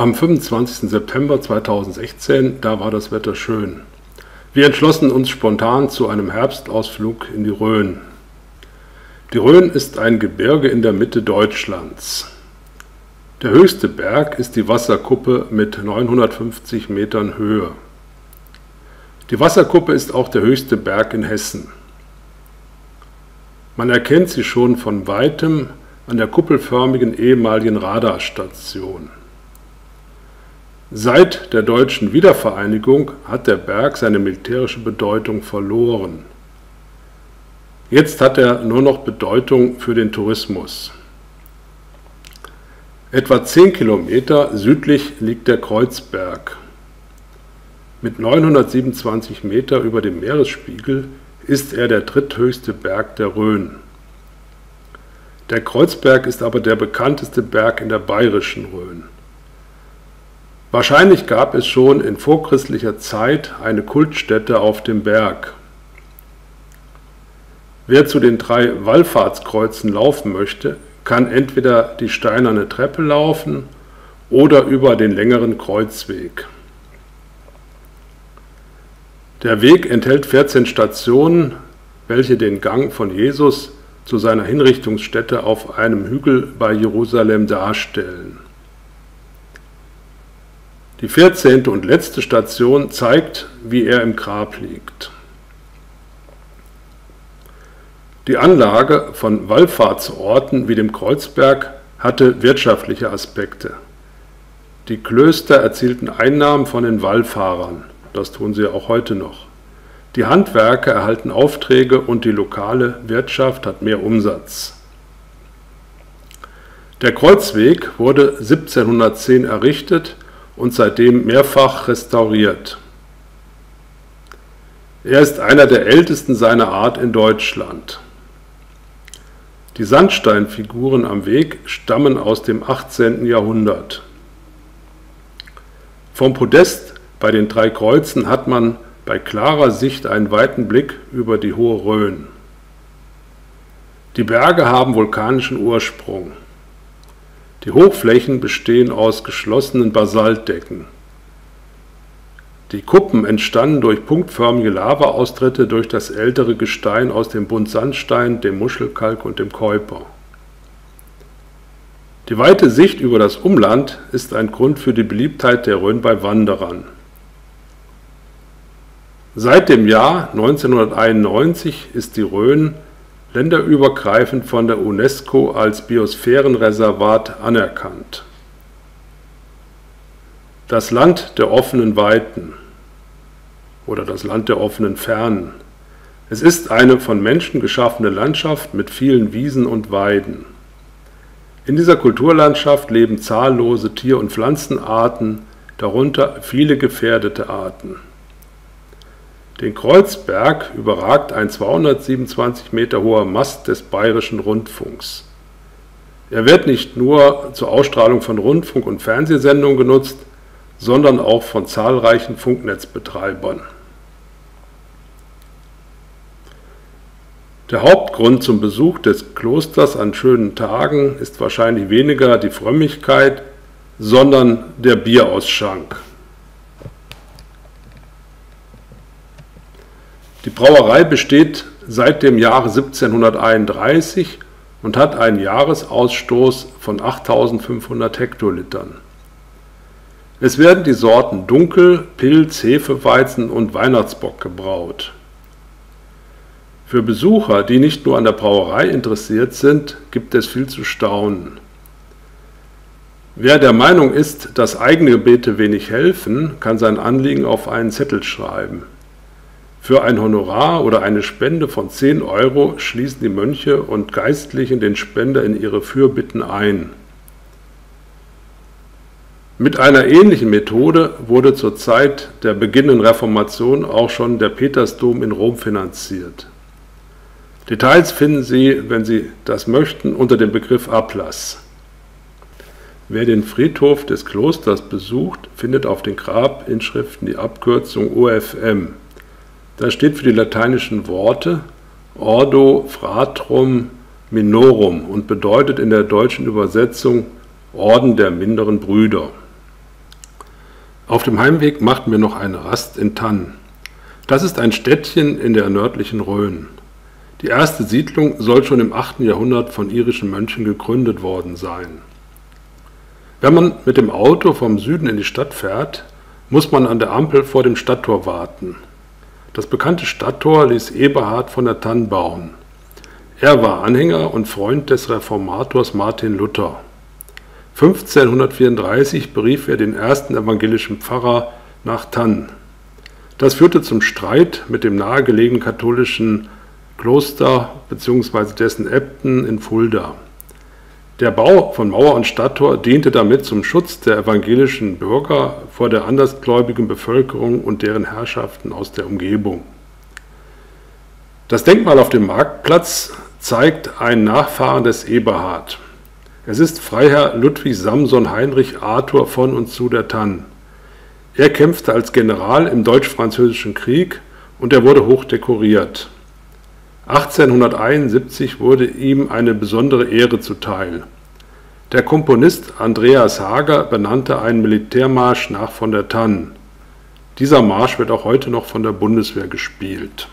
Am 25. September 2016, da war das Wetter schön. Wir entschlossen uns spontan zu einem Herbstausflug in die Rhön. Die Rhön ist ein Gebirge in der Mitte Deutschlands. Der höchste Berg ist die Wasserkuppe mit 950 Metern Höhe. Die Wasserkuppe ist auch der höchste Berg in Hessen. Man erkennt sie schon von weitem an der kuppelförmigen ehemaligen Radarstation. Seit der deutschen Wiedervereinigung hat der Berg seine militärische Bedeutung verloren. Jetzt hat er nur noch Bedeutung für den Tourismus. Etwa 10 Kilometer südlich liegt der Kreuzberg. Mit 927 Meter über dem Meeresspiegel ist er der dritthöchste Berg der Rhön. Der Kreuzberg ist aber der bekannteste Berg in der bayerischen Rhön. Wahrscheinlich gab es schon in vorchristlicher Zeit eine Kultstätte auf dem Berg. Wer zu den drei Wallfahrtskreuzen laufen möchte, kann entweder die steinerne Treppe laufen oder über den längeren Kreuzweg. Der Weg enthält 14 Stationen, welche den Gang von Jesus zu seiner Hinrichtungsstätte auf einem Hügel bei Jerusalem darstellen. Die 14. und letzte Station zeigt, wie er im Grab liegt. Die Anlage von Wallfahrtsorten wie dem Kreuzberg hatte wirtschaftliche Aspekte. Die Klöster erzielten Einnahmen von den Wallfahrern, das tun sie auch heute noch. Die Handwerker erhalten Aufträge und die lokale Wirtschaft hat mehr Umsatz. Der Kreuzweg wurde 1710 errichtet und seitdem mehrfach restauriert. Er ist einer der ältesten seiner Art in Deutschland. Die Sandsteinfiguren am Weg stammen aus dem 18. Jahrhundert. Vom Podest bei den drei Kreuzen hat man bei klarer Sicht einen weiten Blick über die hohe Rhön. Die Berge haben vulkanischen Ursprung. Die Hochflächen bestehen aus geschlossenen Basaltdecken. Die Kuppen entstanden durch punktförmige Lavaaustritte durch das ältere Gestein aus dem Buntsandstein, dem Muschelkalk und dem Keuper. Die weite Sicht über das Umland ist ein Grund für die Beliebtheit der Rhön bei Wanderern. Seit dem Jahr 1991 ist die Rhön länderübergreifend von der UNESCO als Biosphärenreservat anerkannt. Das Land der offenen Weiten oder das Land der offenen Fernen. Es ist eine von Menschen geschaffene Landschaft mit vielen Wiesen und Weiden. In dieser Kulturlandschaft leben zahllose Tier- und Pflanzenarten, darunter viele gefährdete Arten. Den Kreuzberg überragt ein 227 Meter hoher Mast des Bayerischen Rundfunks. Er wird nicht nur zur Ausstrahlung von Rundfunk- und Fernsehsendungen genutzt, sondern auch von zahlreichen Funknetzbetreibern. Der Hauptgrund zum Besuch des Klosters an schönen Tagen ist wahrscheinlich weniger die Frömmigkeit, sondern der Bierausschank. Die Brauerei besteht seit dem Jahre 1731 und hat einen Jahresausstoß von 8500 Hektolitern. Es werden die Sorten Dunkel, Pilz, Hefeweizen und Weihnachtsbock gebraut. Für Besucher, die nicht nur an der Brauerei interessiert sind, gibt es viel zu staunen. Wer der Meinung ist, dass eigene Gebete wenig helfen, kann sein Anliegen auf einen Zettel schreiben. Für ein Honorar oder eine Spende von 10 Euro schließen die Mönche und Geistlichen den Spender in ihre Fürbitten ein. Mit einer ähnlichen Methode wurde zur Zeit der beginnenden Reformation auch schon der Petersdom in Rom finanziert. Details finden Sie, wenn Sie das möchten, unter dem Begriff Ablass. Wer den Friedhof des Klosters besucht, findet auf den Grabinschriften die Abkürzung OFM. Da steht für die lateinischen Worte Ordo Fratrum Minorum und bedeutet in der deutschen Übersetzung Orden der minderen Brüder. Auf dem Heimweg machten wir noch eine Rast in Tann. Das ist ein Städtchen in der nördlichen Rhön. Die erste Siedlung soll schon im 8. Jahrhundert von irischen Mönchen gegründet worden sein. Wenn man mit dem Auto vom Süden in die Stadt fährt, muss man an der Ampel vor dem Stadttor warten. Das bekannte Stadttor ließ Eberhard von der Tann bauen. Er war Anhänger und Freund des Reformators Martin Luther. 1534 berief er den ersten evangelischen Pfarrer nach Tann. Das führte zum Streit mit dem nahegelegenen katholischen Kloster bzw. dessen Äbten in Fulda. Der Bau von Mauer und Stadttor diente damit zum Schutz der evangelischen Bürger vor der andersgläubigen Bevölkerung und deren Herrschaften aus der Umgebung. Das Denkmal auf dem Marktplatz zeigt einen Nachfahren des Eberhard. Es ist Freiherr Ludwig Samson Heinrich Arthur von und zu der Tann. Er kämpfte als General im Deutsch-Französischen Krieg und er wurde hoch dekoriert. 1871 wurde ihm eine besondere Ehre zuteil. Der Komponist Andreas Hager benannte einen Militärmarsch nach von der Tann. Dieser Marsch wird auch heute noch von der Bundeswehr gespielt